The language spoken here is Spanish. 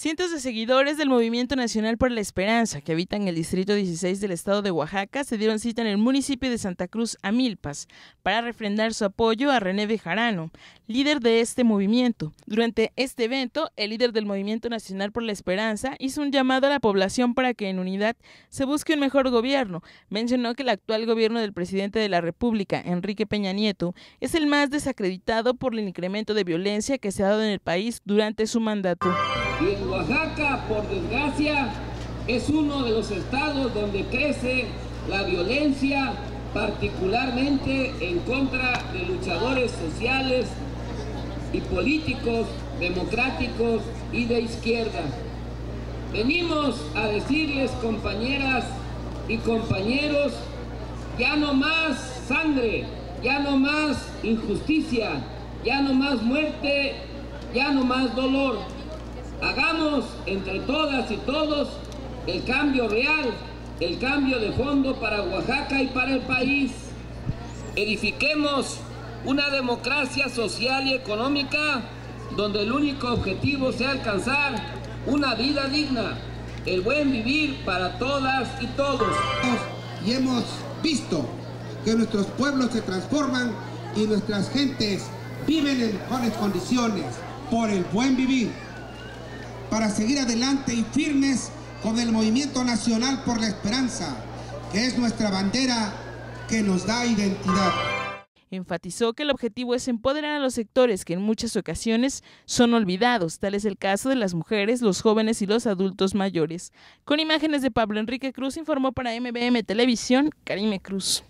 Cientos de seguidores del Movimiento Nacional por la Esperanza, que habitan el Distrito 16 del estado de Oaxaca, se dieron cita en el municipio de Santa Cruz, Amilpas, para refrendar su apoyo a René Bejarano, líder de este movimiento. Durante este evento, el líder del Movimiento Nacional por la Esperanza hizo un llamado a la población para que en unidad se busque un mejor gobierno. Mencionó que el actual gobierno del presidente de la República, Enrique Peña Nieto, es el más desacreditado por el incremento de violencia que se ha dado en el país durante su mandato. Y en Oaxaca, por desgracia, es uno de los estados donde crece la violencia, particularmente en contra de luchadores sociales y políticos democráticos y de izquierda. Venimos a decirles, compañeras y compañeros, ya no más sangre, ya no más injusticia, ya no más muerte, ya no más dolor. Hagamos entre todas y todos el cambio real, el cambio de fondo para Oaxaca y para el país. Edifiquemos una democracia social y económica donde el único objetivo sea alcanzar una vida digna, el buen vivir para todas y todos. Y hemos visto que nuestros pueblos se transforman y nuestras gentes viven en mejores condiciones por el buen vivir para seguir adelante y firmes con el movimiento nacional por la esperanza, que es nuestra bandera que nos da identidad. Enfatizó que el objetivo es empoderar a los sectores que en muchas ocasiones son olvidados, tal es el caso de las mujeres, los jóvenes y los adultos mayores. Con imágenes de Pablo Enrique Cruz informó para MBM Televisión, Karime Cruz.